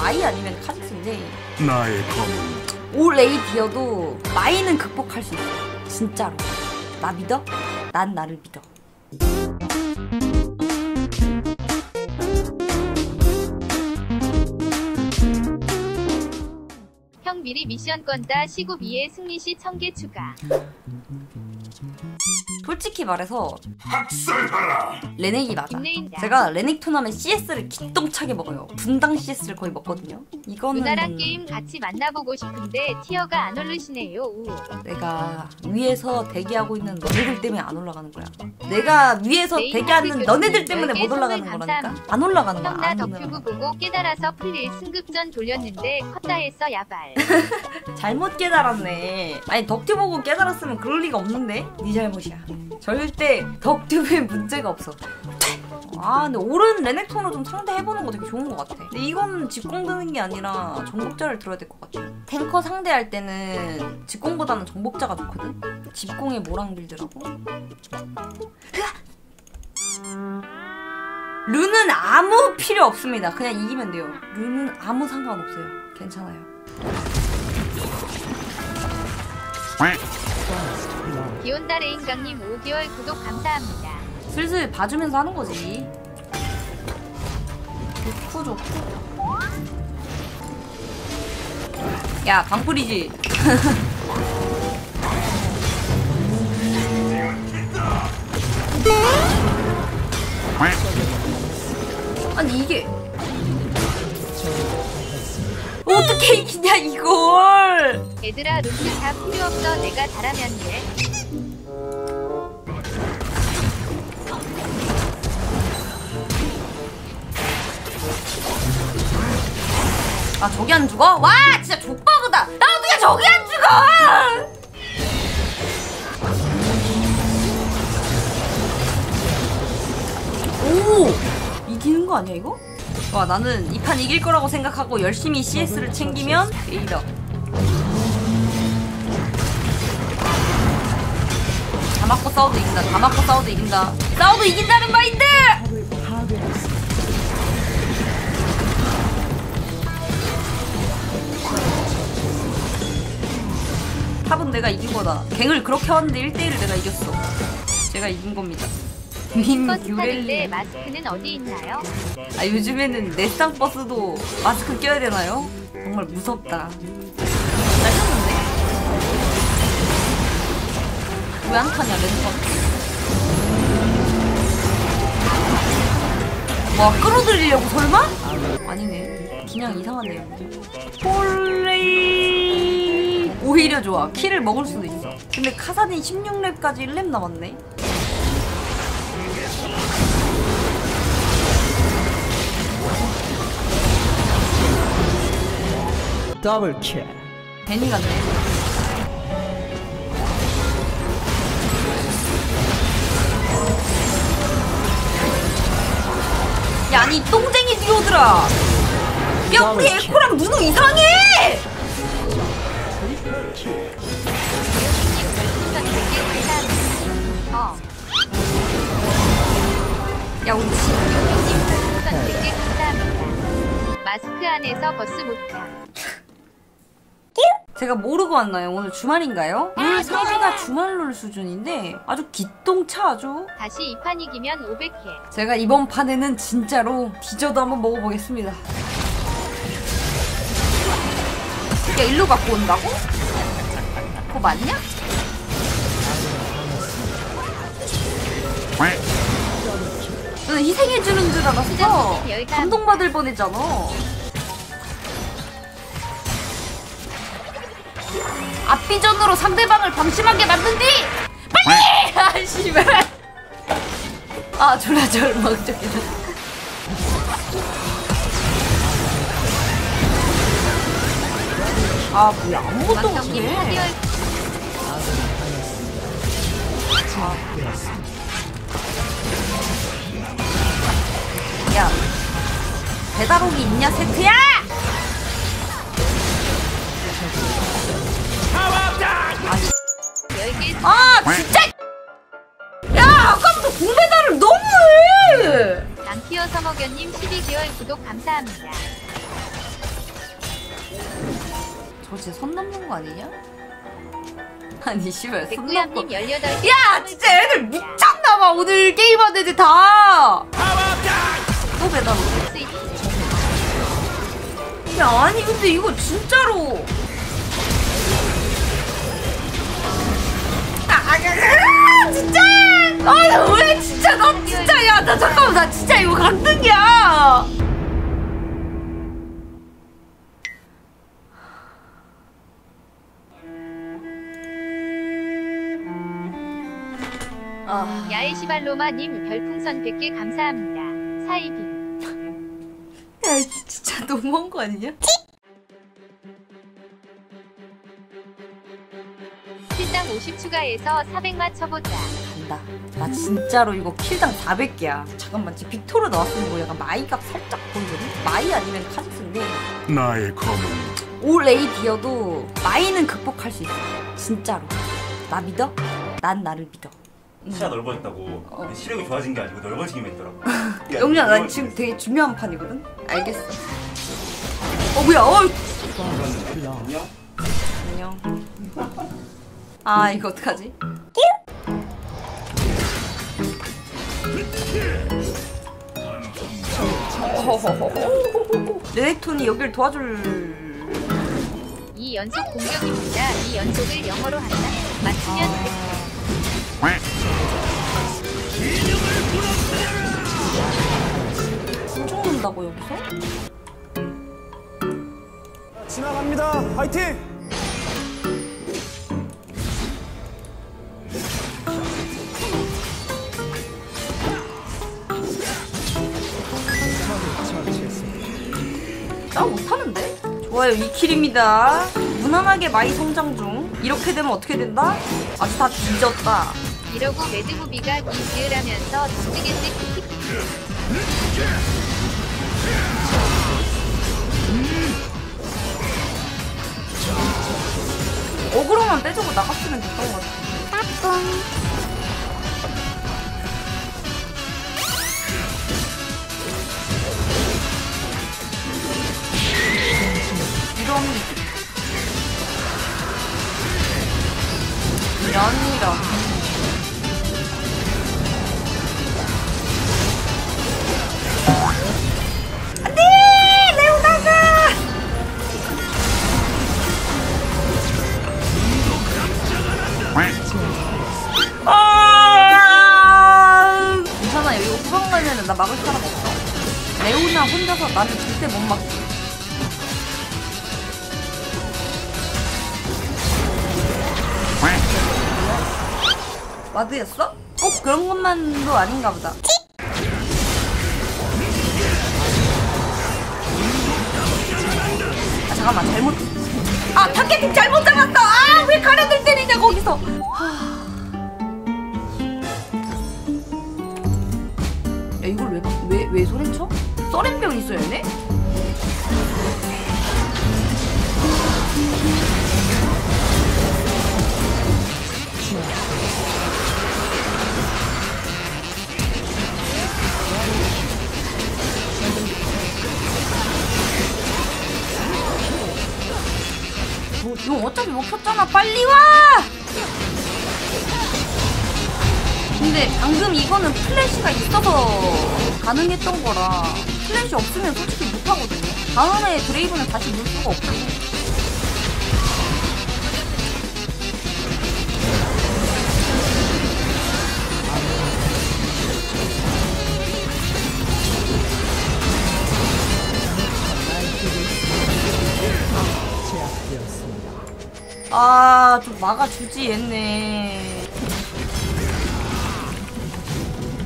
마이 아니면 카직스인데 나의 검은 all AD여도 마이는 극복할 수 있어. 진짜로. 나 믿어? 난 나를 믿어 형 미리 미션 건다 시구 위에 승리시 천 개 추가. 솔직히 말해서 학살하라 레넥이 맞아 닉네임이다. 제가 레넥 토너면 CS를 기똥차게 먹어요 분당 CS를 거의 먹거든요 이거는 누나랑 게임 같이 만나보고 싶은데 티어가 안 오르시네요. 우. 내가 위에서 대기하고 있는 너네들 때문에 안 올라가는 거야 내가 위에서 네이버 대기하는 교수님 너네들 때문에 못 올라가는 선물 거라니까. 안 올라가는 거야 형나 안 덕큐브 올라가는 거야. 보고 깨달아서 플릴 승급전 돌렸는데 컸다 했어 야발. 잘못 깨달았네. 아니 덕튜 보고 깨달았으면 그럴 리가 없는데 네 잘못이야. 절대 덕튜브에 문제가 없어. 아 근데 오른 레넥톤을 좀 상대해보는 거 되게 좋은 것 같아. 근데 이건 직공 드는 게 아니라 정복자를 들어야 될 것 같아. 탱커 상대할 때는 직공보다는 정복자가 좋거든. 직공에 모랑 빌드라고. 룬은 아무 필요 없습니다. 그냥 이기면 돼요. 룬은 아무 상관없어요. 괜찮아요. 기온다 레인강님 5개월 구독 감사합니다. 슬슬 봐주면서 하는 거지. 좋고 좋고. 야 방풀이지. 아니 이게 어떻게 이기냐 이걸? 얘들아 룰트 다 필요 없어 내가 잘하면 돼. 아 저기 안 죽어? 와 진짜 족버그다. 나 어떻게 저기 안 죽어? 오 이기는 거 아니야 이거? 와 나는 이 판 이길 거라고 생각하고 열심히 CS를 챙기면 A다. 다 맞고 싸워도 이긴다. 다 맞고 싸워도 이긴다. 싸워도 이긴다는 마인드! 탑은 내가 이긴 거다. 갱을 그렇게 하는데 1대1을 내가 이겼어. 제가 이긴 겁니다. 민 버스 타는데. 마스크는 어디 있나요? 아 요즘에는 내상 버스도 마스크 껴야 되나요? 정말 무섭다. 날렸는데? 왜 안 타냐 렌버스? 와 끌어들이려고 설마? 아니네. 그냥 이상하네요. 폴레이 오히려 좋아. 키를 먹을 수도 있어. 근데 카사딘 16렙까지 1렙 남았네. double kill. 괜히 갔네. 야, 아니 똥쟁이 듀오들아. 야, 우리 에코랑 누누 이상해. 별풍선 100개 감사합니다. 어. 야, 우리 지 형님 별풍선 100개 감사합니다. 마스크 안에서 버스 못 타. 제가 모르고 왔나요? 오늘 주말인가요? 룰 상태가 주말 룰 수준인데 아주 기똥차 아주. 다시 이 판 이기면 500개. 제가 이번 판에는 진짜로 디저도 한번 먹어보겠습니다. 야, 일로 갖고 온다고? 그거 맞냐? 희생해주는 줄 알았어. 감동받을 뻔했잖아. 앞비전으로 상대방을 방심하게 만든 뒤! 빨리! 아, 씨발. 아, 졸라 절망적이다. 아, 뭐야. 아무것도 못해. 4개월 야. 배달옥이 있냐, 세트야! 아, 진짜! 야, 아까부터 공배달을 너무해! 남피어 서먹연님 12개월 구독 감사합니다. 저 진짜 선 넘는 거 아니냐? 아니 씨발 선 넘고 백구양님 18개 야 진짜 애들 미쳤나봐 오늘 게임하는 애들 다. 또 배달 오네. 스위치 야 아니 근데 이거 진짜로. 아, 아, 아, 아 진짜. 아 왜 진짜 너 진짜 야 나 잠깐만 나 진짜 이거 강등이야. 아. 야의 시발로마님 별풍선 100개 감사합니다. 사이비 야, 진짜 너무한 거 아니냐? kill당 50 추가해서 400 맞춰보자. 간다. 나 진짜로 이거 kill당 400개야. 잠깐만, 지금 빅토르 나왔으면 뭐 약간 마이가 살짝 보이거든? 마이 아니면 카직스인데 나의 검은 all AD여도 마이는 극복할 수 있어. 진짜로. 나 믿어? 난 나를 믿어. 시야 넓어졌다고 어. 시력이 좋아진 게 아니고 넓어지기만 했더라고 영리야, 나 지금 되게 중요한 판이거든? 알겠어. 어, 뭐야, 어 안녕? 안녕. 아, 이거 어떡하지? 레넥톤이 여길 도와줄 이 연속 공격입니다. 이 연속을 영어로 한다. 맞추면 백 엄청 논다고 여기서? 지나갑니다. 화이팅! 나 못하는데? 좋아요 2kill입니다 무난하게 마이 성장 중 이렇게 되면 어떻게 된다? 아주 다 뒤졌다 이러고 mad movie가 기지으라면서 던지겠지. 어그로만 빼주고 나갔으면 됐던 것같 이런 이런 안돼! 레오나가! 아 괜찮아 가면은 나 막을 사람 없어. 레오나 혼자서 나는 절대 못 막지 와드였어? 꼭 그런 것만도 아닌가 보다 아 잠깐만 잘못 아 타겟팅 잘못 잡았다 아왜 가려들 때리냐 거기서 야 이걸 왜왜왜 왜 소렌 쳐? 썰렌병 있어야 돼? 너 어차피 못 켰잖아. 빨리 와! 근데 방금 이거는 플래시가 있어서 가능했던 거라 플래시 없으면 솔직히 못하거든요. 다음에 드레이븐은 다시 물 수가 없고 아, 좀 막아주지, 얘네.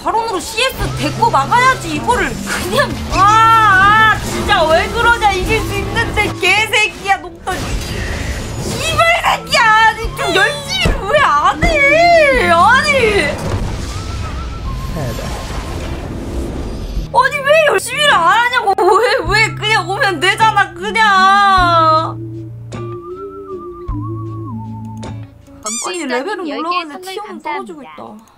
바론으로 CS 데리고 막아야지, 이거를 그냥. 아, 아, 진짜 왜 그러냐, 이길 수 있는데, 개새끼야, 녹턴. 씨발 새끼야! 아니, 좀 열심히 왜 안 해? 아니! 아니, 왜 열심히를 안 하냐고! 왜, 왜 그냥 오면 레벨은 님 10개 올라가는데 티어는 떨어지고. 있다.